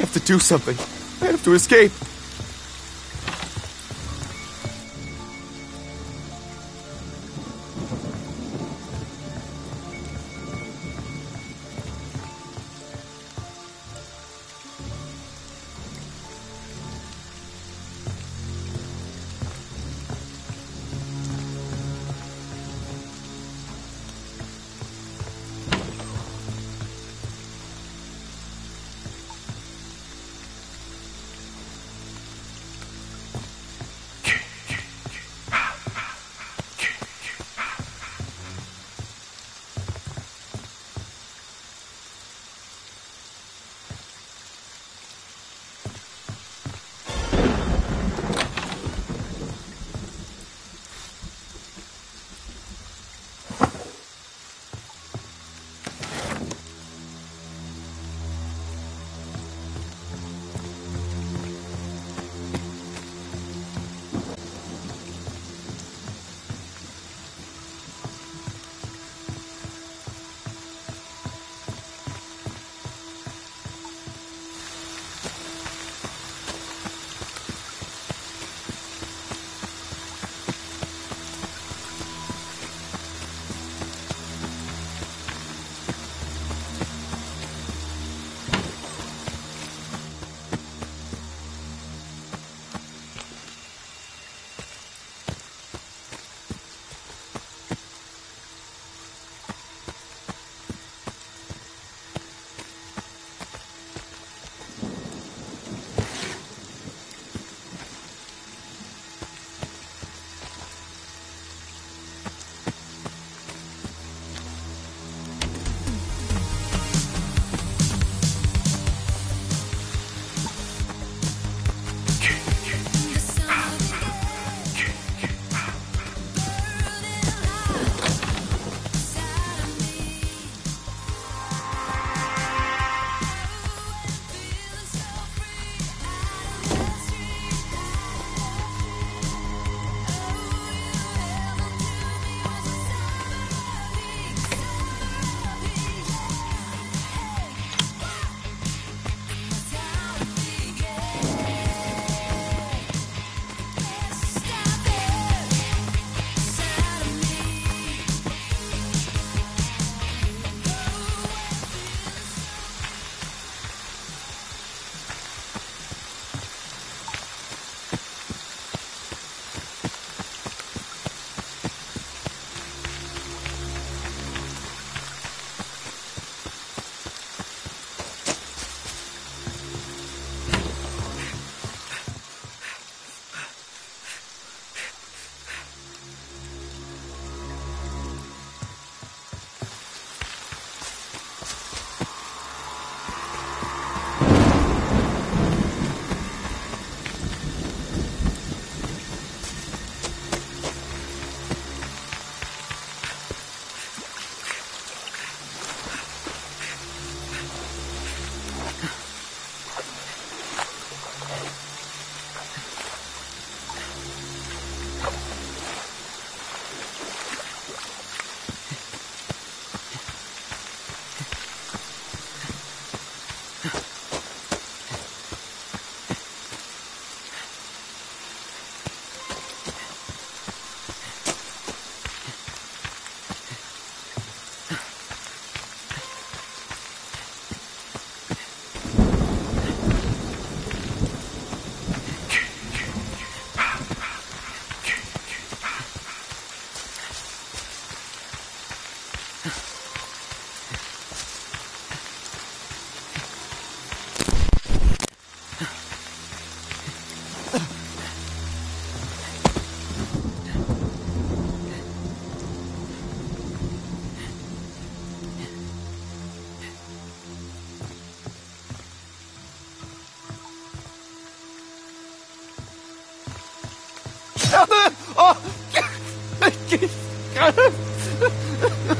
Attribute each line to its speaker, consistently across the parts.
Speaker 1: I have to do something. I have to escape.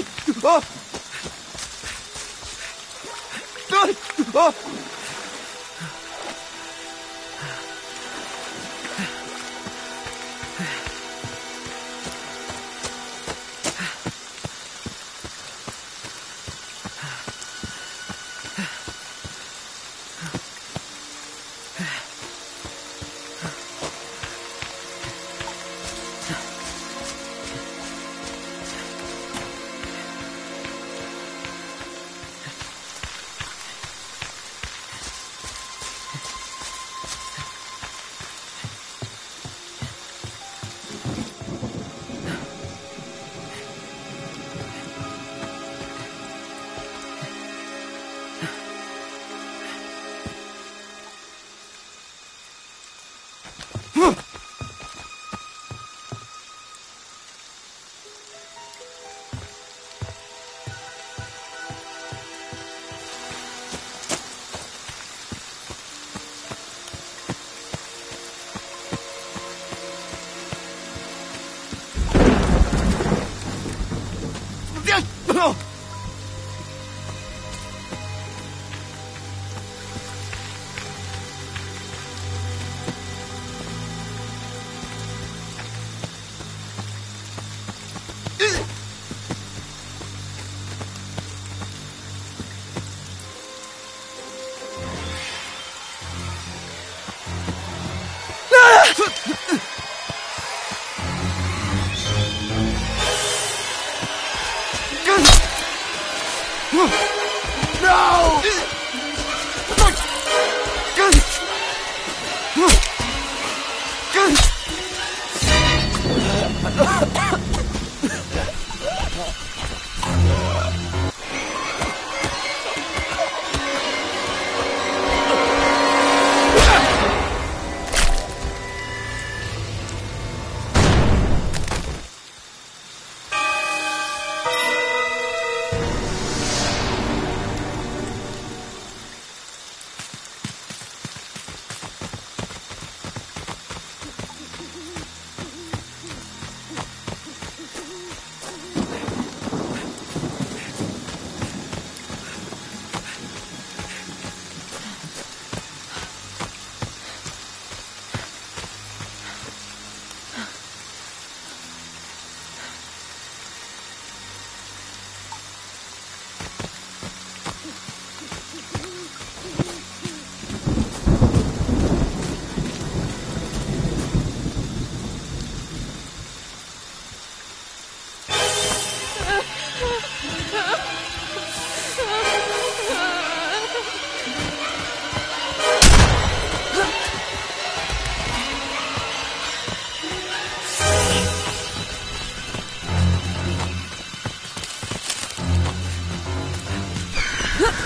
Speaker 2: 啊。对啊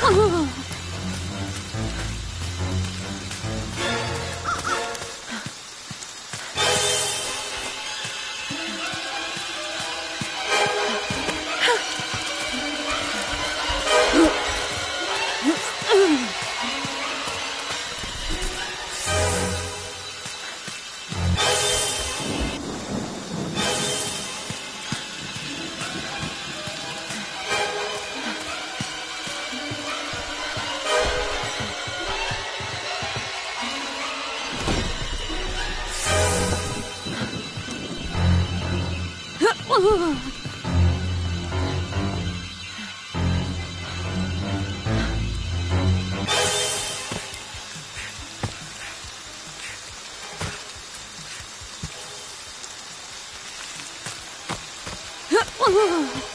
Speaker 2: 哼
Speaker 1: You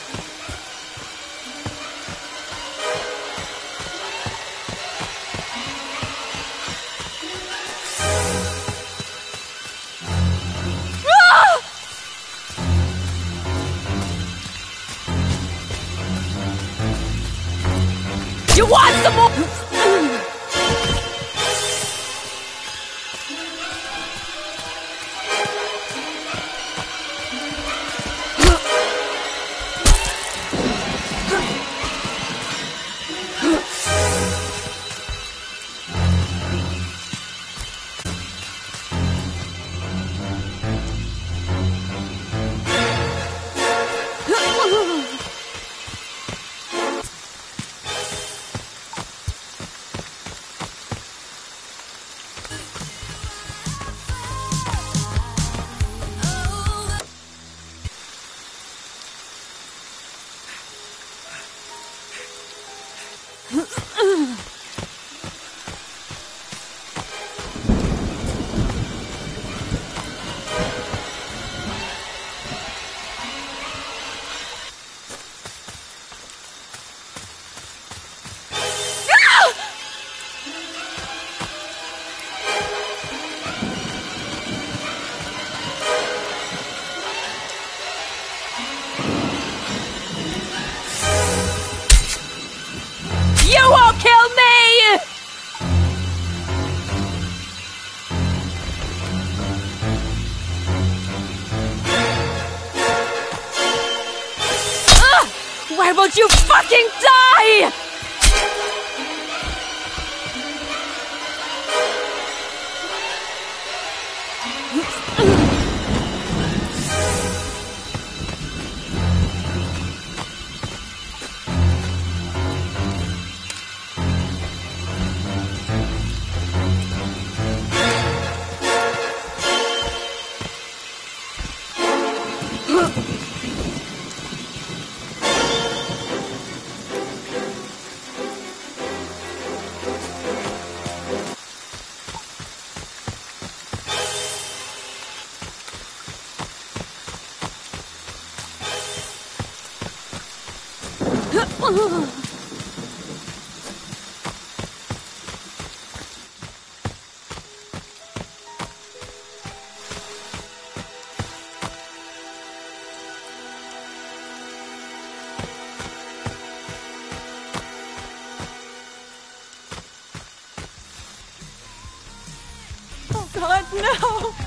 Speaker 1: Oh, God, no!